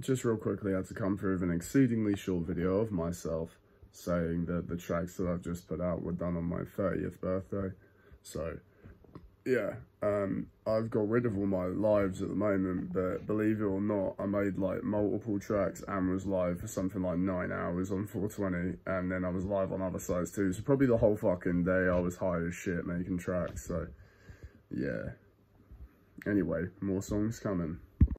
just real quickly, I had to come through with an exceedingly short video of myself saying that the tracks that I've just put out were done on my 30th birthday. So, yeah, um, I've got rid of all my lives at the moment, but believe it or not, I made like multiple tracks and was live for something like nine hours on 420, and then I was live on other sites too. So probably the whole fucking day I was high as shit making tracks. So, yeah. Anyway, more songs coming.